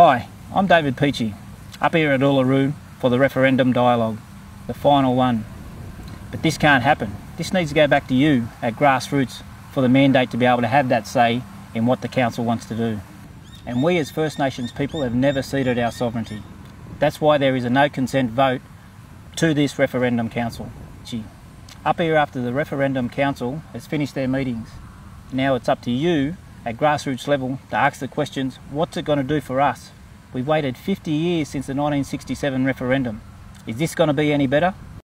Hi, I'm David Peachey, up here at Uluru for the referendum dialogue, the final one. But this can't happen. This needs to go back to you at grassroots for the mandate to be able to have that say in what the council wants to do. And we as First Nations people have never ceded our sovereignty. That's why there is a no consent vote to this referendum council. Gee. Up here after the referendum council has finished their meetings. Now it's up to you at grassroots level to ask the questions, what's it going to do for us? We've waited 50 years since the 1967 referendum. Is this going to be any better?